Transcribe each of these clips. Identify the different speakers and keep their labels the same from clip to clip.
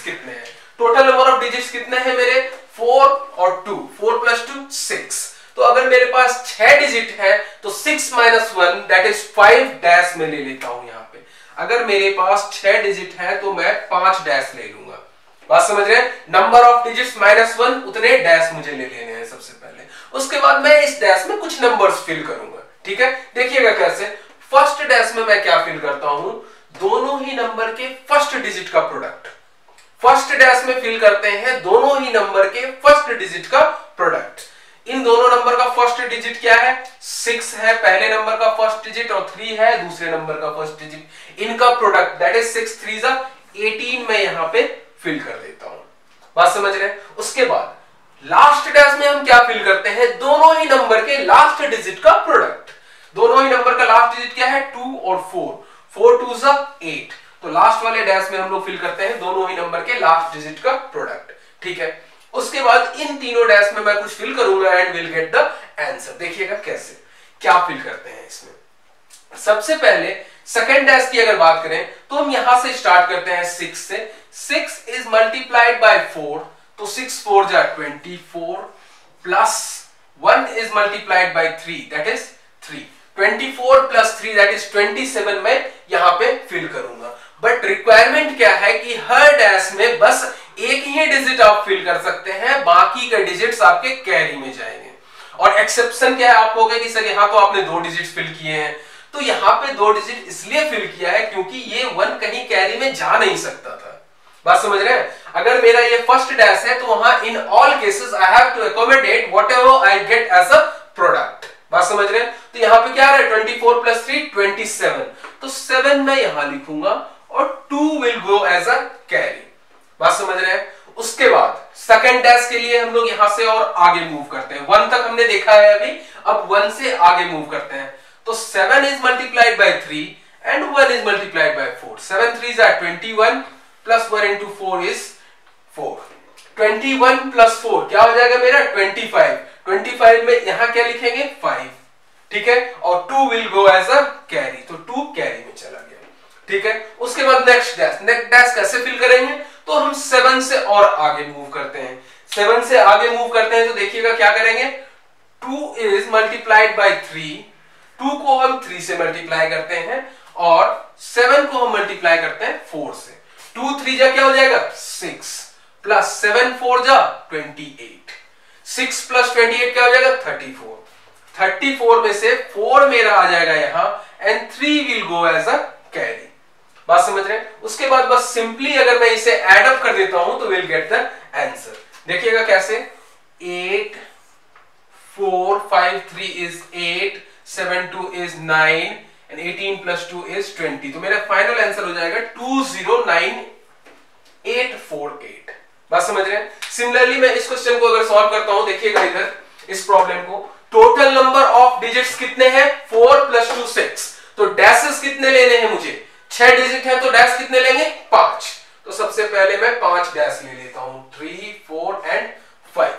Speaker 1: कितने हैं? Total number of digits कितने हैं मेरे? फोर और two four plus two six तो अगर मेरे पास छह डिजिट है तो six minus one that is five dash में ले लेता हूँ यहाँ पे। अगर मेरे पास छह डिजिट है तो मैं पाँच डैश ले लूँगा। बात समझ रहे number of digits minus one उतने डैश मुझे ले लेने हैं सबसे पहले। उसके बाद मैं इस डैश में कुछ नंबर्स फिल करूँगा। ठीक है? देखिएगा कैसे। फ़र्स्ट डैश में मैं क्या फिल करता हूँ? दोनों ही नंबर के फ़र्स्ट डिजिट का प्रोडक्ट फ़र्स्ट डैश में फिल करते हैं दोनों ही नंबर के फ़र्स्ट डिजिट का प्रोडक्ट। इन दोनों नंबर का फ़र्स्ट डिजिट क्या है? सिक्स है, पहले नंबर का फ़र्स्ट डिजिट और थ्री है, दूसरे नंबर का फ़र्स्ट डिजिट। इनका product that is six three जा एटीन में यहाँ पे फिल कर देता हूँ। बात समझ रहे हैं? उसके बाद लास्ट डैश में हम क्या फिल करते हैं? दोनों ही नंबर के लास्ट डिजिट का प्रोडक्ट दोनों ही नंबर का लास्ट डिजिट क्या है? टू और फोर फोर टू जा एट तो लास्ट वाले डैश में हम लोग फिल करते हैं, दोनों ही नंबर के लास्ट डिजिट का प्रोडक्ट ठीक है? उसके बाद इन तीनों डैश में मैं कुछ फिल करूँगा and will get the answer देखिएगा कैसे? क्या फिल करते हैं इसमें? सबसे पहले सेकेंड डैश की अगर बात करें तो हम यहाँ से स्टार्ट करते हैं सिक्स से। Six is multiplied by four तो सिक्स फोर जा twenty four plus one is multiplied by three that is three twenty four plus three that is twenty seven में यहाँ पे फिल करूँगा। बट रिक्वायरमेंट क्या है कि हर डैश में बस एक ही डिजिट आप फिल कर सकते हैं, बाकी के डिजिट्स आपके कैरी में जाएँगे। और एक्सेप्शन क्या है, आप कहोगे कि सर यहाँ तो आपने दो डिजिट फिल किए हैं। तो यहाँ पे दो डिजिट इसलिए फिल किया है क्योंकि ये वन कहीं कैरी में जा नहीं सकता था। बात समझ रहे हैं? अगर मेरा ये फ़र्स्ट डैश है तो वहाँ in all cases I have to accommodate whatever I get as a product बात समझ रहे हैं? तो यहाँ पे क्या है? 24 four plus three twenty seven तो सेवन मैं यहाँ लिखूँगा। और two will go as a carry बात समझ रहे हैं? उसके बाद सेकेंड डैश के लिए हम लोग यहाँ से और आगे मूव करते हैं। वन तक हमने देखा है अभी। अब वन से आगे मूव करते हैं। तो seven is multiplied by three and one is multiplied by four seven three twenty one plus one into four is four twenty one plus four क्या हो जाएगा मेरा? ट्वेंटी फाइव ट्वेंटी फाइव में यहाँ क्या लिखेंगे? फाइव ठीक है? और two will go as a carry तो टू कैरी में चला। ठीक है? उसके बाद नेक्स्ट डैश नेक्स्ट डैश कैसे फिल करेंगे? तो हम सेवन से और आगे मूव करते हैं. सेवन से आगे मूव करते हैं तो देखिएगा क्या करेंगे? Two is multiplied by three two को हम थ्री से मल्टीप्लाई करते हैं और सेवन को हम मल्टीप्लाई करते हैं फोर से. टू थ्री जा क्या हो जाएगा? सिक्स प्लस सेवन फोर जा twenty eight six plus twenty eight क्या हो जाएगा? थर्टी फोर थर्टी फोर में से फोर मेरा आ जाएगा यहाँ and three will go as a carry बात समझ रहे हैं? उसके बाद बस सिंपली अगर मैं इसे एड अप कर देता हूँ तो विल गेट द आंसर देखिएगा कैसे? Eight four five three is eight seven two is nine and eighteen plus two is twenty तो मेरा फाइनल आंसर हो जाएगा two zero nine eight four eight बात समझ रहे हैं? सिमिलरली मैं इस क्वेश्चन को अगर सॉल्व करता हूँ, देखिएगा इधर, इस प्रॉब्लम को. टोटल नंबर ऑफ़ डिजिट्स कितने हैं? फोर प्लस टू सिक्स तो डैसेस कितने लेने हैं मुझे छह डिजिट है तो डैश कितने लेंगे? पाँच। तो सबसे पहले मैं पाँच डैश ले लेता हूँ। थ्री फोर एंड फाइव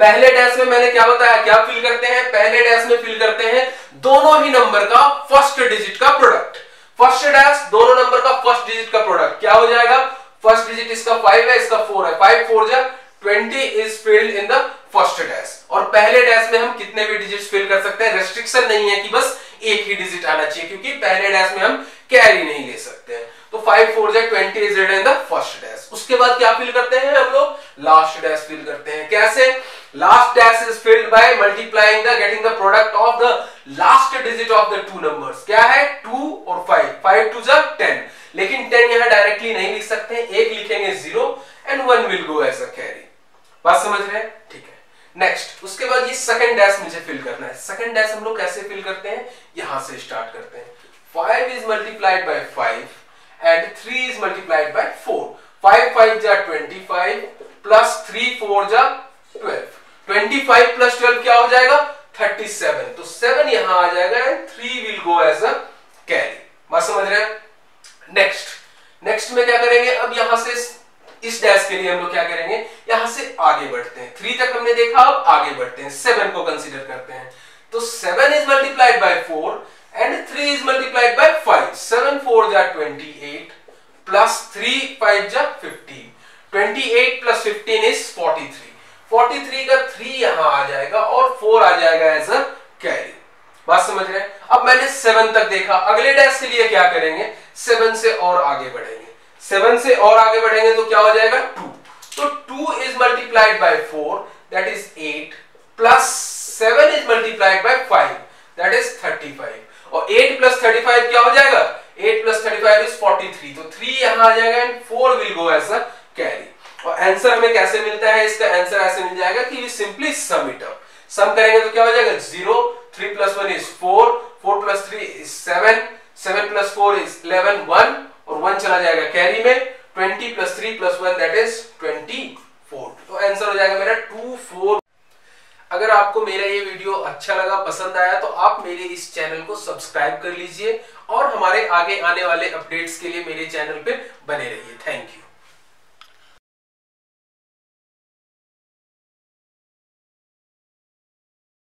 Speaker 1: पहले डैश में मैंने क्या बताया? क्या फिल करते हैं? पहले डैश में फिल करते हैं दोनों ही नंबर का फ़र्स्ट डिजिट का प्रोडक्ट फ़र्स्ट डैश दोनों नंबर का फ़र्स्ट डिजिट का प्रोडक्ट क्या हो जाएगा? फ़र्स्ट डिजिट इसका फाइव है, इसका फोर है। फाइव फोर जा twenty is filled in the first dash. और पहले डैश में हम कितने भी डिजिट फिल कर सकते हैं रेस्ट्रिक्शन नहीं है कि बस एक ही डिजिट आना चाहिए, क्योंकि पहले डैश में हम कैरी नहीं ले सकते हैं। तो फाइव फोर जो twenty is in the first dash. उसके बाद क्या फिल करते हैं हम लोग? लास्ट डैश फिल करते हैं। कैसे? Last dash is filled by multiplying the getting the product of the last digit of the two numbers क्या है? टू और फाइव फाइव टू जा टेन लेकिन टेन यहाँ डायरेक्टली नहीं लिख सकते एक लिखेंगे zero and one will go as a carry बात समझ रहे हैं ठीक है नेक्स्ट उसके बाद ये सेकंड डैश मुझे फिल करना है। सेकंड डैश हम लोग कैसे फिल करते हैं? यहाँ से स्टार्ट करते हैं। 5 is multiplied by 5 and 3 is multiplied by 4 5 5 जा 25 plus 3 4 जा 12 25 plus 12 क्या हो जाएगा? 37 तो 7 यहाँ आ जाएगा and 3 will go as a carry. बात समझ रहे हैं? नेक्स्ट नेक्स्ट में क्या करेंगे? अब यहाँ से इस डैश के लिए हम लोग क्या करेंगे? यहाँ से आगे बढ़ते हैं। थ्री तक हमने देखा, अब आगे बढ़ते हैं। सेवन को कंसीडर करते हैं। तो seven is multiplied by four and three is multiplied by five seven four जा twenty eight plus three five जा fifteen twenty eight plus fifteen is forty three forty three का थ्री यहाँ आ जाएगा और फोर आ जाएगा एज अ कैरी बात समझ रहे हैं? अब मैंने सेवन तक देखा। अगले डैश के लिए क्या करेंगे? सेवन से और आगे बढ़ेंगे। सेवन से और आगे बढ़ेंगे तो क्या हो जाएगा? टू। तो two is multiplied by four that is eight plus seven is multiplied by five that is thirty five और एट प्लस थर्टी फाइव क्या हो जाएगा? Eight plus thirty five is forty three तो थ्री यहाँ आ जाएगा and four will go as a carry और answer हमें कैसे मिलता है? इसका आंसर ऐसे मिल जाएगा कि simply sum it up sum करेंगे तो क्या हो जाएगा? Zero three plus one is four four plus three is seven seven plus four is eleven one और वन चला जाएगा कैरी में twenty plus three plus one that is twenty four तो आंसर हो जाएगा मेरा टू फोर अगर आपको मेरा ये वीडियो अच्छा लगा, पसंद आया तो आप मेरे इस चैनल को सब्सक्राइब कर लीजिए और हमारे आगे आने वाले अपडेट्स के लिए मेरे चैनल पे बने रहिए. Thank you